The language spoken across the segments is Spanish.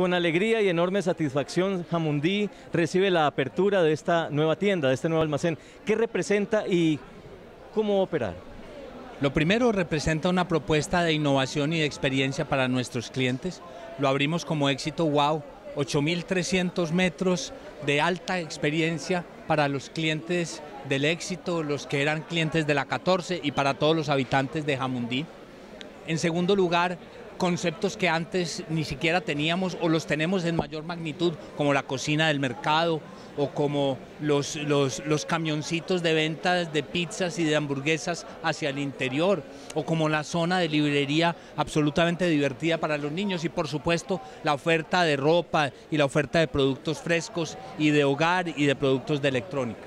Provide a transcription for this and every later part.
Con alegría y enorme satisfacción, Jamundí recibe la apertura de esta nueva tienda, de este nuevo almacén. ¿Qué representa y cómo operar? Lo primero representa una propuesta de innovación y de experiencia para nuestros clientes. Lo abrimos como éxito wow, 8.300 metros de alta experiencia para los clientes del éxito, los que eran clientes de la 14 y para todos los habitantes de Jamundí. En segundo lugar, conceptos que antes ni siquiera teníamos o los tenemos en mayor magnitud, como la cocina del mercado o como los, los, camioncitos de ventas de pizzas y de hamburguesas hacia el interior, o como la zona de librería absolutamente divertida para los niños y por supuesto la oferta de ropa y la oferta de productos frescos y de hogar y de productos de electrónica.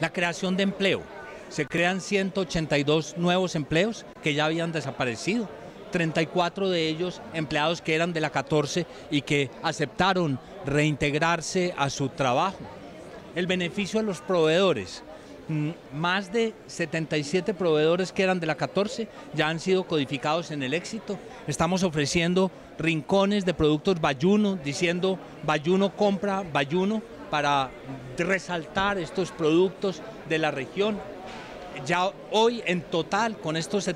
La creación de empleo. Se crean 182 nuevos empleos que ya habían desaparecido 34 de ellos empleados que eran de la 14 y que aceptaron reintegrarse a su trabajo. El beneficio a los proveedores. Mm, más de 77 proveedores que eran de la 14 ya han sido codificados en el éxito. Estamos ofreciendo rincones de productos Bayuno, diciendo Bayuno compra Bayuno para resaltar estos productos de la región. Ya hoy en total con estos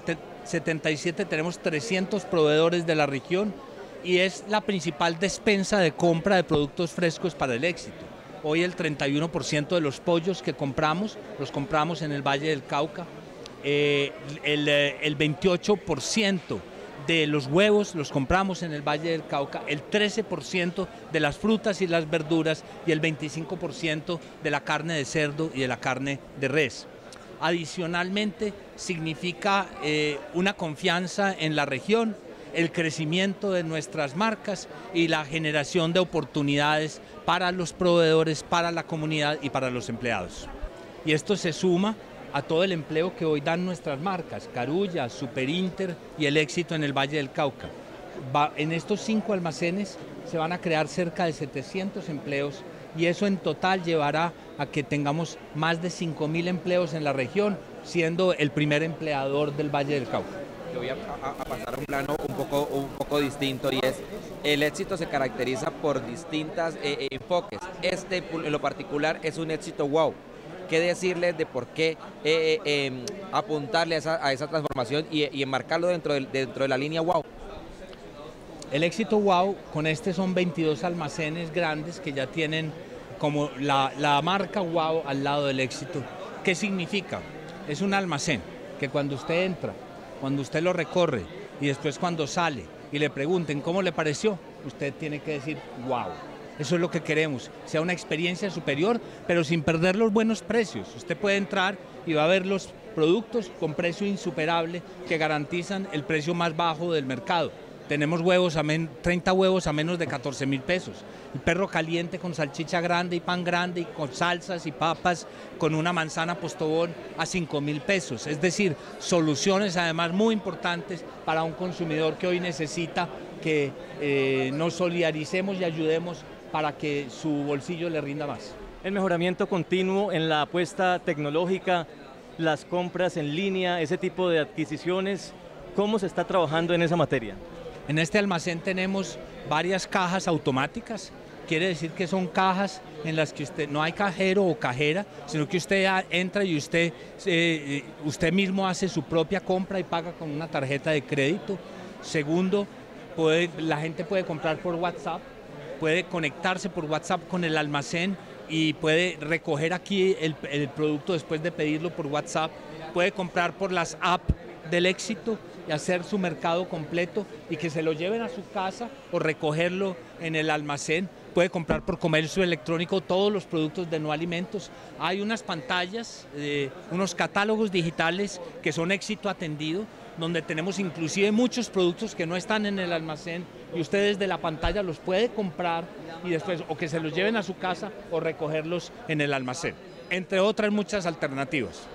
77 tenemos 300 proveedores de la región y es la principal despensa de compra de productos frescos para el éxito. Hoy el 31% de los pollos que compramos los compramos en el Valle del Cauca, eh, el, eh, el 28% de los huevos los compramos en el Valle del Cauca, el 13% de las frutas y las verduras y el 25% de la carne de cerdo y de la carne de res. Adicionalmente, significa eh, una confianza en la región, el crecimiento de nuestras marcas y la generación de oportunidades para los proveedores, para la comunidad y para los empleados. Y esto se suma a todo el empleo que hoy dan nuestras marcas, Carulla, Superinter y el éxito en el Valle del Cauca. en estos cinco almacenes se van a crear cerca de 700 empleos y eso en total llevará a que tengamos más de 5.000 empleos en la región, siendo el primer empleador del Valle del Cauca. Yo voy a, pasar a un plano un poco, un poco distinto y es, el éxito se caracteriza por distintos eh, eh, enfoques. Este en lo particular es un éxito wow. ¿Qué decirles de por qué eh, em, apuntarle a esa, transformación y, y, enmarcarlo dentro de, dentro de la línea wow? El éxito wow, con este son 22 almacenes grandes que ya tienen como la, marca wow al lado del éxito. ¿Qué significa? Es un almacén que cuando usted entra, cuando usted lo recorre y después cuando sale y le pregunten cómo le pareció, usted tiene que decir wow. Eso es lo que queremos, sea una experiencia superior, pero sin perder los buenos precios. Usted puede entrar y va a ver los productos con precio insuperable que garantizan el precio más bajo del mercado tenemos huevos a 30 huevos a menos de 14 mil pesos. El perro caliente con salchicha grande y pan grande y con salsas y papas con una manzana postobón a 5 mil pesos. Es decir, soluciones además muy importantes para un consumidor que hoy necesita que eh, nos solidaricemos y ayudemos para que su bolsillo le rinda más. El mejoramiento continuo en la apuesta tecnológica, las compras en línea, ese tipo de adquisiciones, ¿cómo se está trabajando en esa materia? En este almacén tenemos varias cajas automáticas, quiere decir que son cajas en las que usted no hay cajero o cajera, sino que usted entra y usted, eh, usted mismo hace su propia compra y paga con una tarjeta de crédito. Segundo, la gente puede comprar por WhatsApp, puede conectarse por WhatsApp con el almacén y puede recoger aquí el, el producto después de pedirlo por WhatsApp, puede comprar por las apps del éxito y hacer su mercado completo y que se lo lleven a su casa o recogerlo en el almacén. Puede comprar por comercio electrónico todos los productos de no alimentos. Hay unas pantallas, eh, unos catálogos digitales que son éxito atendido, donde tenemos inclusive muchos productos que no están en el almacén y usted desde la pantalla los puede comprar y después o que se los lleven a su casa o recogerlos en el almacén, entre otras muchas alternativas.